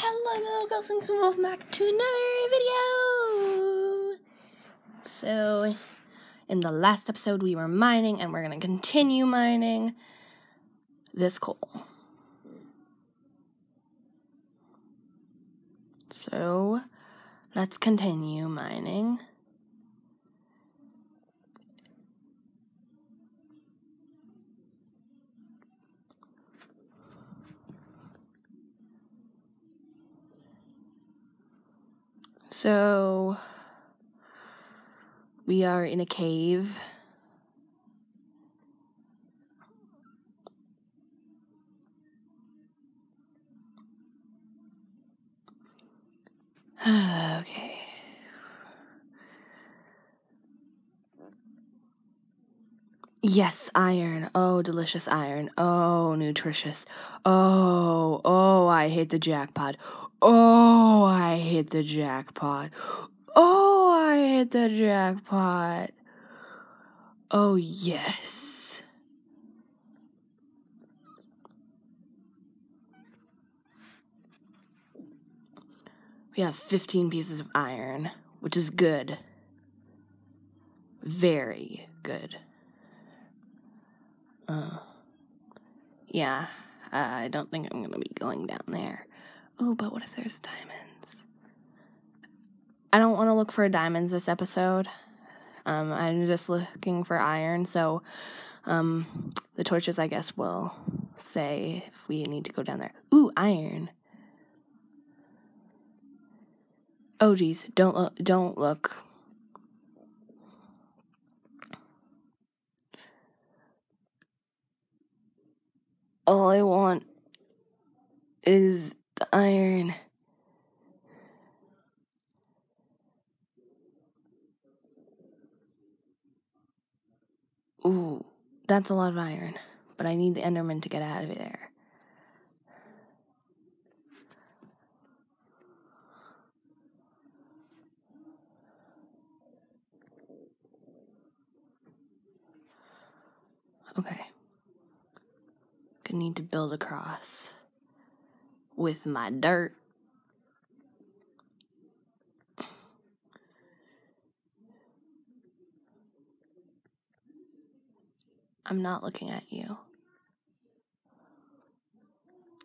Hello, little girls, and welcome back to another video. So, in the last episode, we were mining, and we're gonna continue mining this coal. So, let's continue mining. So, we are in a cave. okay. Yes, iron. Oh, delicious iron. Oh, nutritious. Oh, oh, I hit the jackpot. Oh, I hit the jackpot. Oh, I hit the jackpot. Oh, yes. We have 15 pieces of iron, which is good. Very good. Uh, yeah, I don't think I'm gonna be going down there. Oh, but what if there's diamonds? I don't want to look for diamonds this episode. Um, I'm just looking for iron, so um, the torches, I guess, will say if we need to go down there. Ooh, iron. Oh, geez, don't look. Don't look. All I want is the iron. Ooh, that's a lot of iron, but I need the Enderman to get out of there. Okay. Gonna need to build across with my dirt. I'm not looking at you.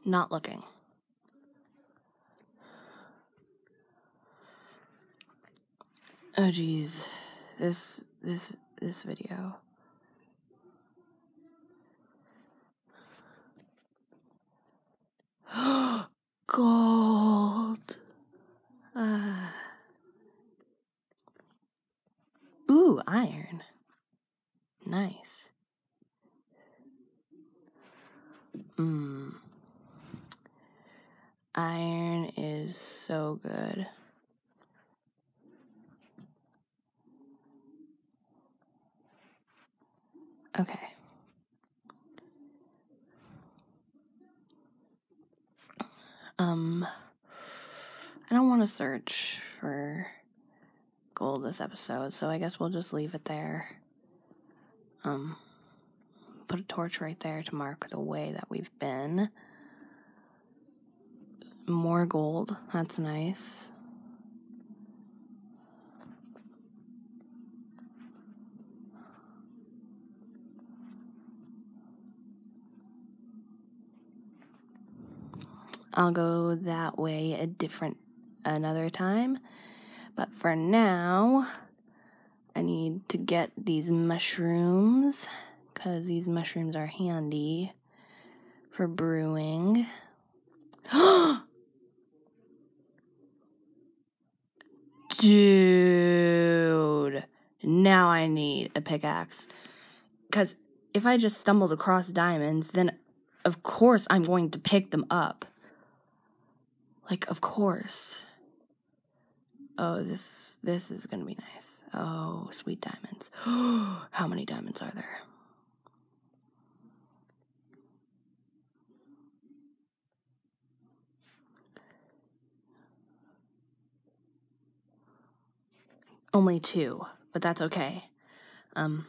Not looking. Oh geez. This this this video. Oh, Gold. Uh. Ooh, iron. Nice. Mmm. Iron is so good. Okay. Um, I don't want to search for gold this episode, so I guess we'll just leave it there. Um, put a torch right there to mark the way that we've been. More gold, that's nice. I'll go that way a different another time. But for now, I need to get these mushrooms because these mushrooms are handy for brewing. Dude, now I need a pickaxe. Because if I just stumbled across diamonds, then of course I'm going to pick them up. Like, of course. Oh, this this is gonna be nice. Oh, sweet diamonds. How many diamonds are there? Only two, but that's okay. Um,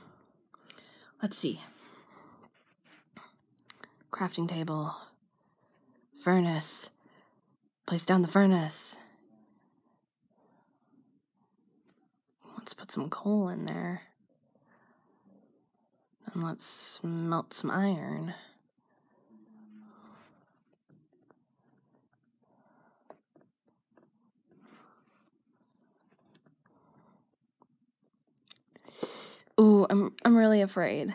let's see. Crafting table, furnace, Place down the furnace. Let's put some coal in there. And let's melt some iron. Ooh, I'm I'm really afraid.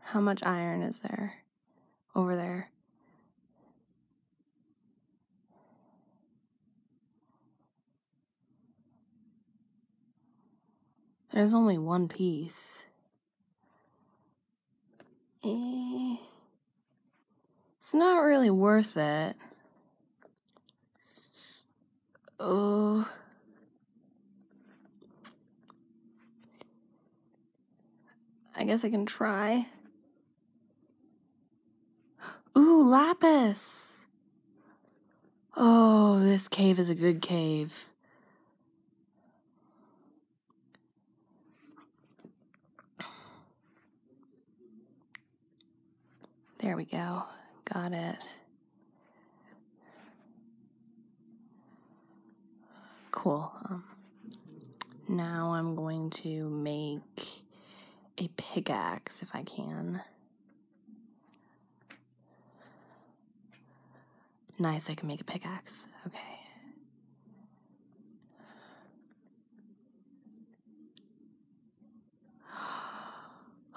How much iron is there over there? There's only one piece. Eh, it's not really worth it. Oh. I guess I can try. Ooh, lapis. Oh, this cave is a good cave. There go. Got it. Cool. Um, now I'm going to make a pickaxe if I can. Nice, I can make a pickaxe. Okay.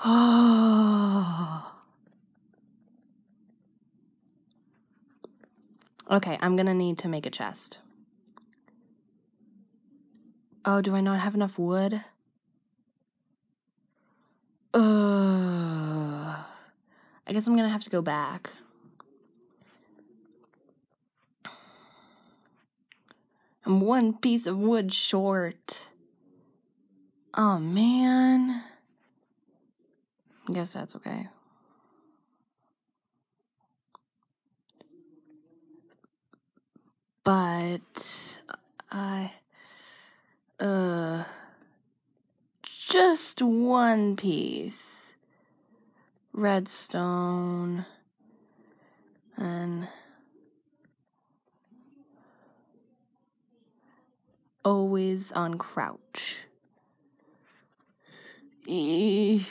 Oh. Okay, I'm gonna need to make a chest. Oh, do I not have enough wood? Uh, I guess I'm gonna have to go back. I'm one piece of wood short. Oh man. I guess that's okay. But I uh just one piece. Redstone and always on crouch. Eee.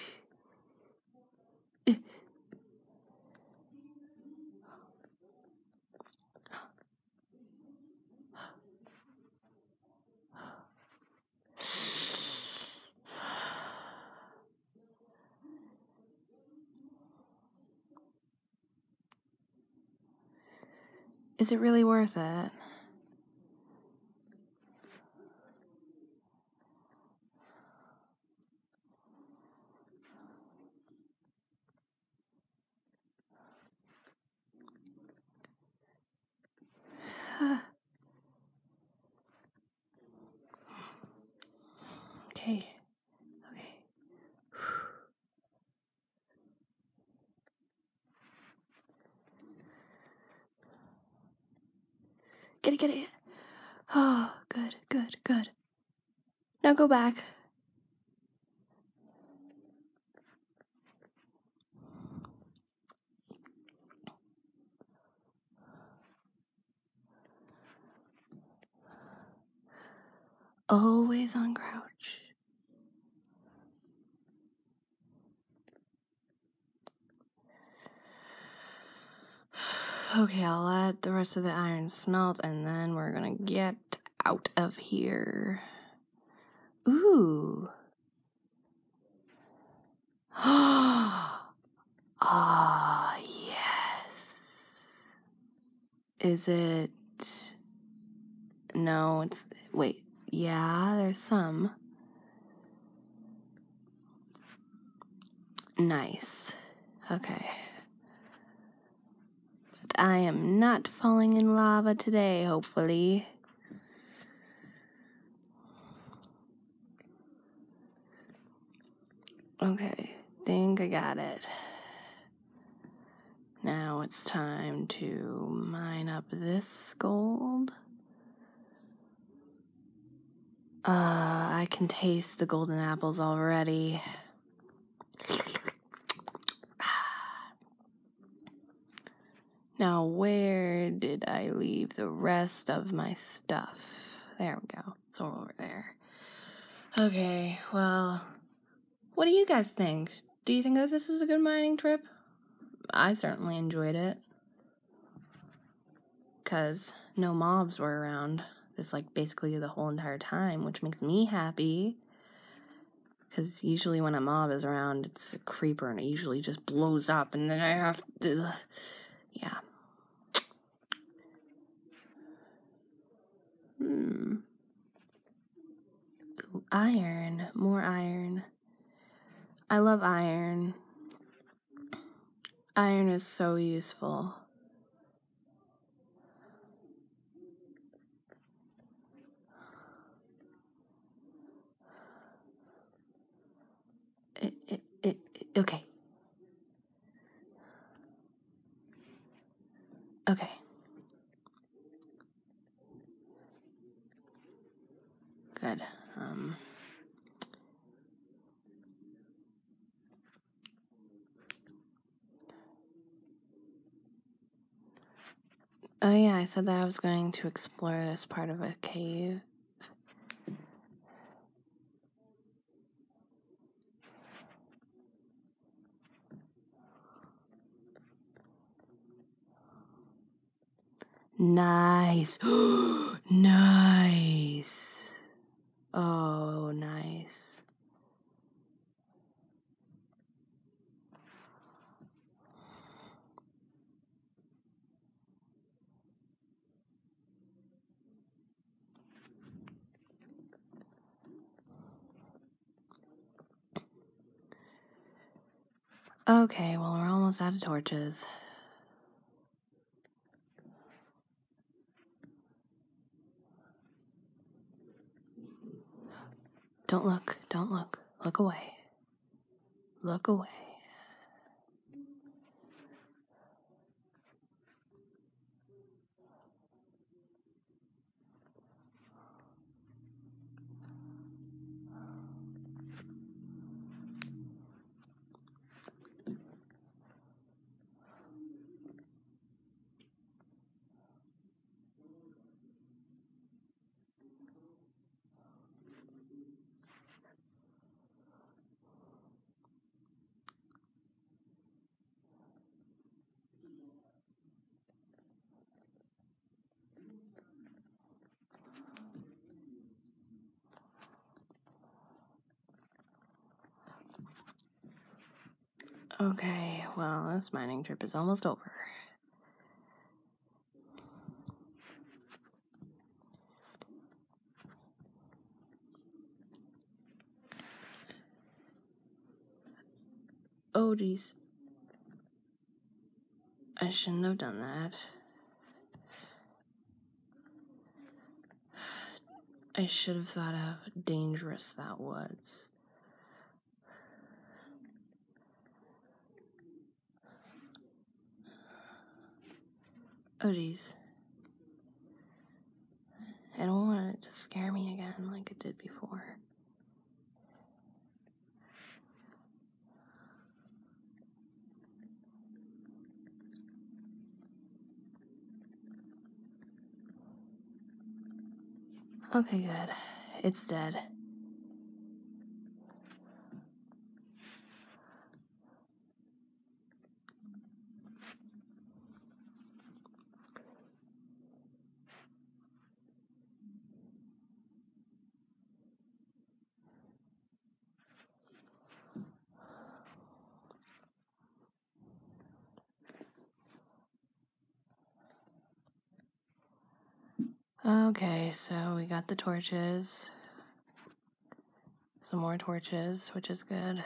Is it really worth it? okay. Get it, get it. Oh, good, good, good. Now go back. Always on crouch. Okay, I'll let the rest of the iron smelt and then we're gonna get out of here. Ooh. Ah, yes. Is it. No, it's. Wait. Yeah, there's some. Nice. Okay. I am not falling in lava today, hopefully. Okay, think I got it. Now it's time to mine up this gold. Uh, I can taste the golden apples already. Now, where did I leave the rest of my stuff? There we go. It's all over there. Okay, well, what do you guys think? Do you think that this was a good mining trip? I certainly enjoyed it. Because no mobs were around this, like, basically the whole entire time, which makes me happy. Because usually when a mob is around, it's a creeper and it usually just blows up, and then I have to. Yeah. Hmm. Ooh, iron. More iron. I love iron. Iron is so useful. It, it, it, okay. Okay. Good. Um, oh, yeah, I said that I was going to explore this part of a cave. Nice. nice. Oh, nice. Okay, well, we're almost out of torches. Don't look, don't look. Look away. Look away. Okay, well, this mining trip is almost over. Oh, geez. I shouldn't have done that. I should have thought how dangerous that was. Oh, geez. I don't want it to scare me again like it did before. Okay, good. It's dead. Okay, so we got the torches. Some more torches, which is good.